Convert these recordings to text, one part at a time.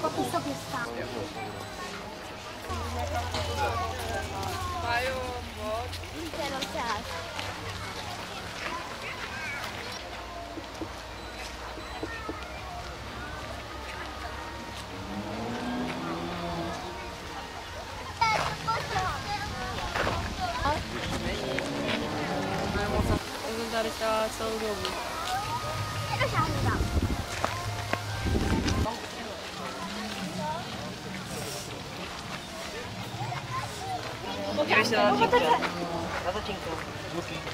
Qual o seu cristal? Vai o Bob. Você não se acha? Dar asta să-l 用意してなかったまたチンコチンコ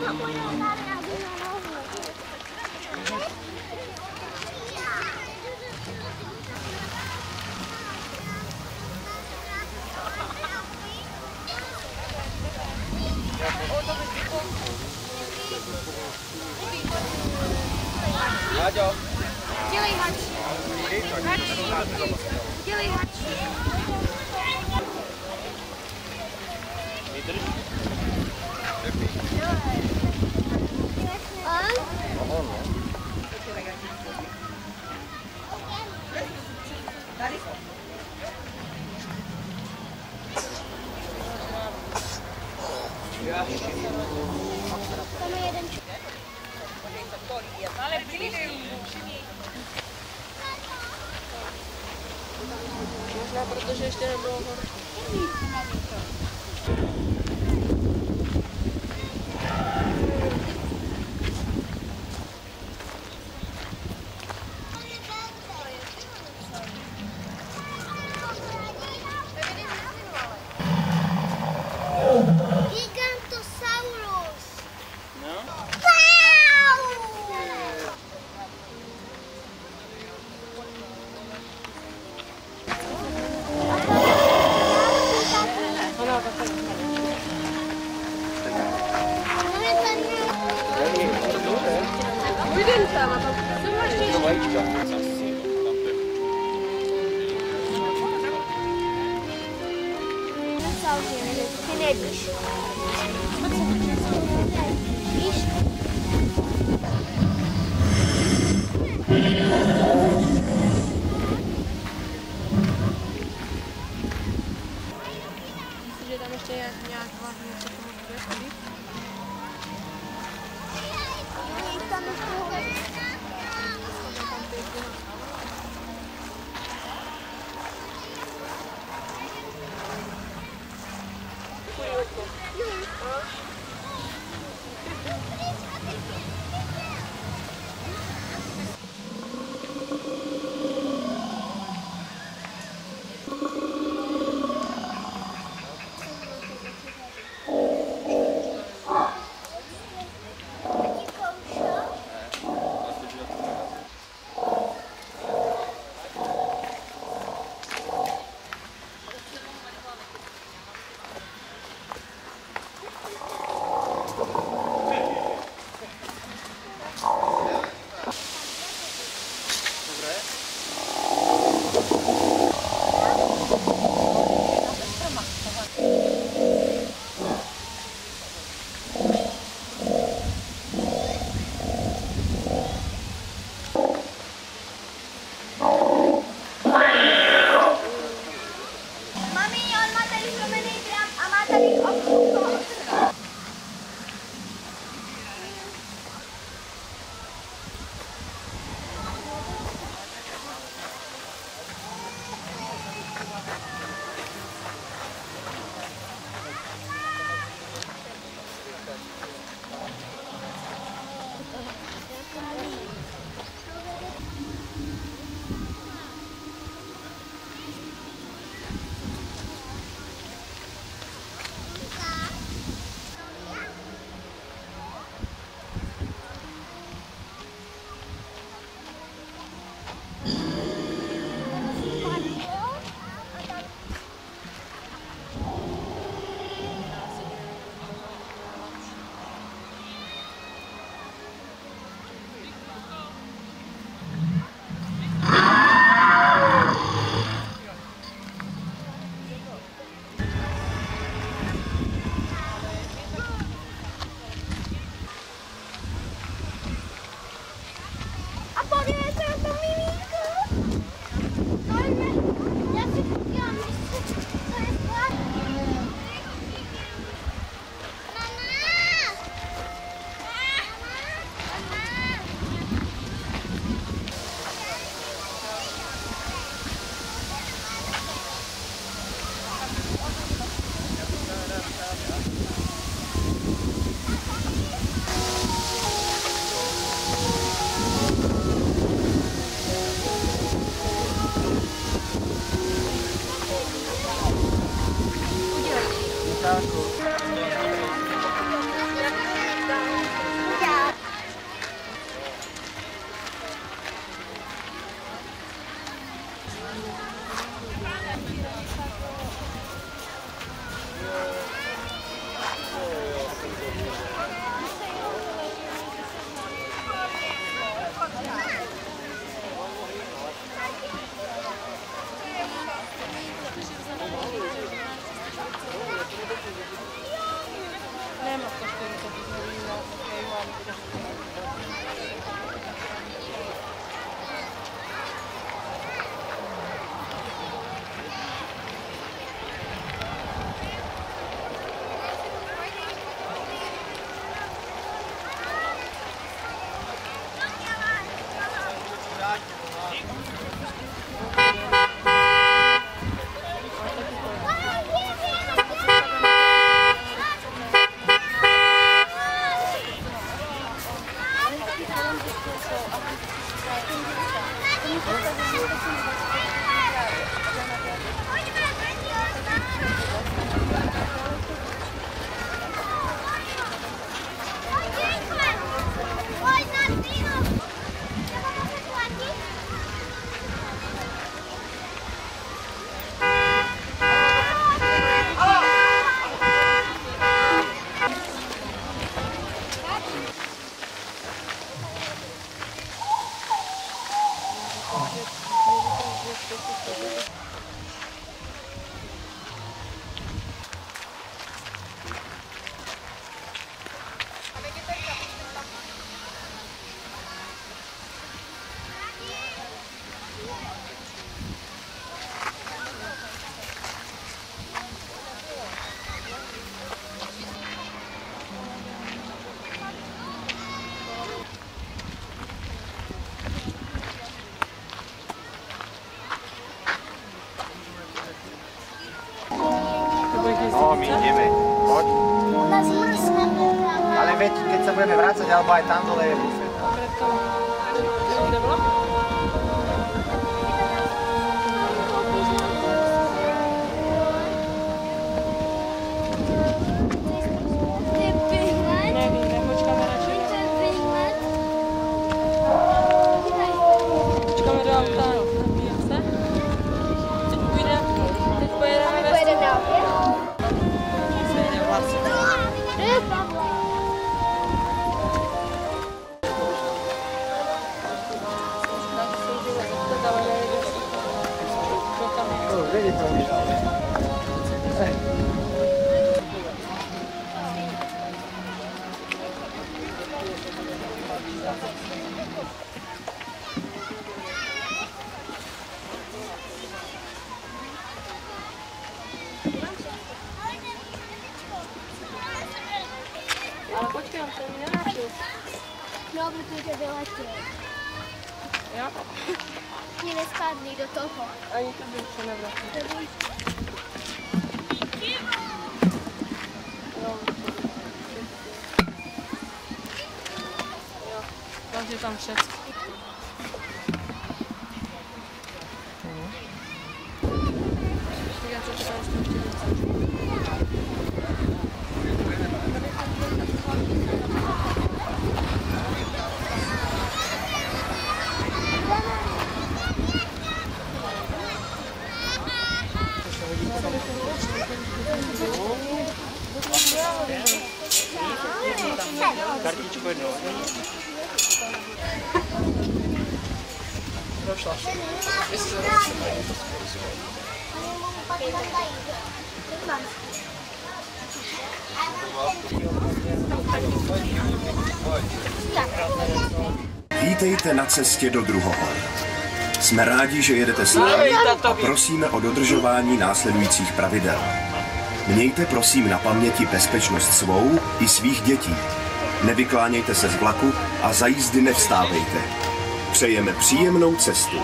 Vamos olhar 가죠. Gilly Hutch. Hutch. Come here and je jeden Možná protože ještě nebylo horší. baitando leve. Fernando. Ale počkej, on se mi nenašel. No, protože vyletěl. Jo? Mě nespadli do toho. Ani to bych se nevrátil. przed. Ja to trzeba Karticzkę nie jednou. Vítejte na cestě do Druhohor. Jsme rádi, že jedete s námi a prosíme o dodržování následujících pravidel. Mějte prosím na paměti bezpečnost svou i svých dětí. Nevyklánějte se z vlaku a za jízdy nevstávejte. Přejeme příjemnou cestu.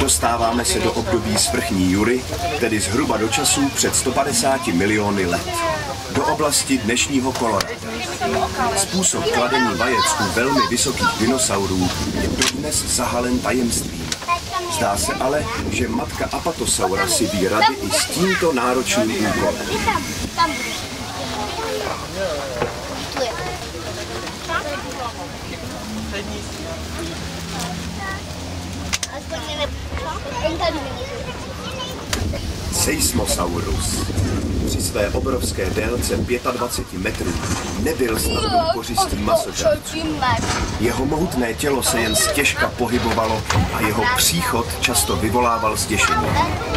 Dostáváme se do období svrchní jury, tedy zhruba do časů před 150 miliony let. Do oblasti dnešního Kolorada. Způsob kladení vajec u velmi vysokých dinosaurů je dodnes zahalen tajemstvím. Zdá se ale, že matka Apatosaura si ví rady i s tímto náročným úkolem. Tam, tam budeš. Tu je. Není. Seismosaurus. Při své obrovské délce 25 metrů nebyl snadnou kořistí masožravců. Jeho mohutné tělo se jen stěžka pohybovalo a jeho příchod často vyvolával zděšení.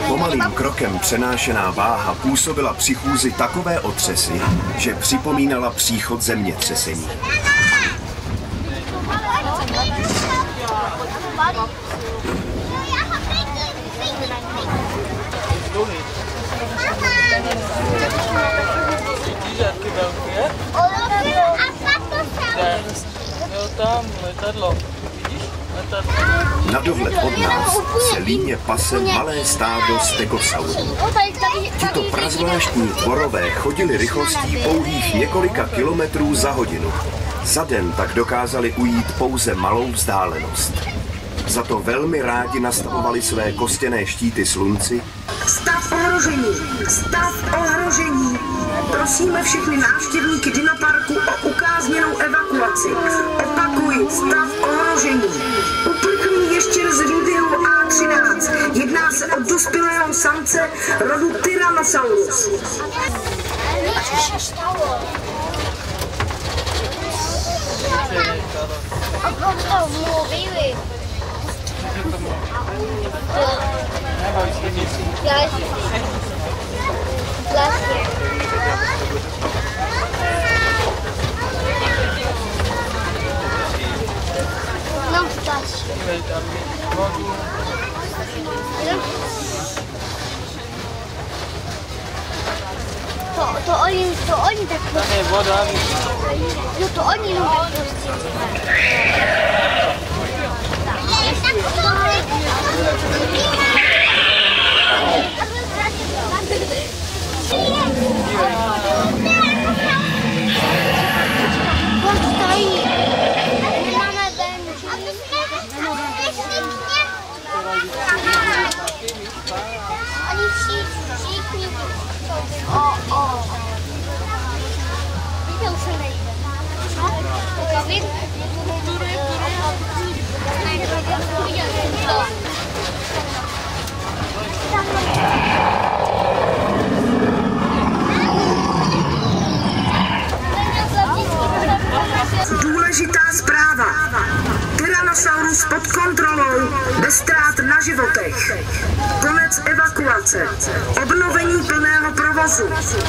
Pomalým krokem přenášená váha působila při chůzi takové otřesy, že připomínala příchod zemětřesení. Na dohled od nás se líně pase malé stádo stegosaurů. Tito prazvláštní tvorové chodili rychlostí pouhých několika kilometrů za hodinu. Za den tak dokázali ujít pouze malou vzdálenost. Za to velmi rádi nastavovali své kostěné štíty slunci Stav ohrožení! Stav ohrožení! Prosíme všechny návštěvníky Dinoparku o ukázněnou evakuaci. Opakuji, stav ohrožení. Uprchlý ještěr z videu A13. Jedná se o dospělého samce rodu Tyrannosaurus. Se nic. Vlastně. No, ptáš. Dívej, tam je vodu. To, to oni, to oni tak Tam je voda, vidíš? No to oni jenom tak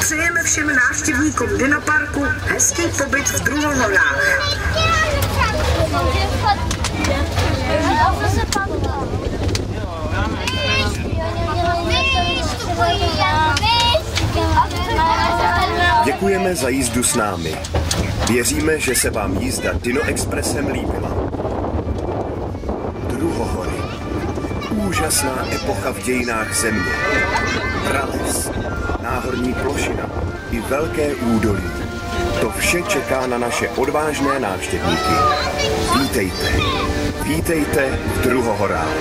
Přejeme všem návštěvníkům Dinoparku hezký pobyt v Druhohorách. Děkujeme za jízdu s námi. Věříme, že se vám jízda Dino Expressem líbila. Druhohory. Úžasná epocha v dějinách země. Prales, náhorní plošina i velké údolí. To vše čeká na naše odvážné návštěvníky. Vítejte. Vítejte v Druhohorách.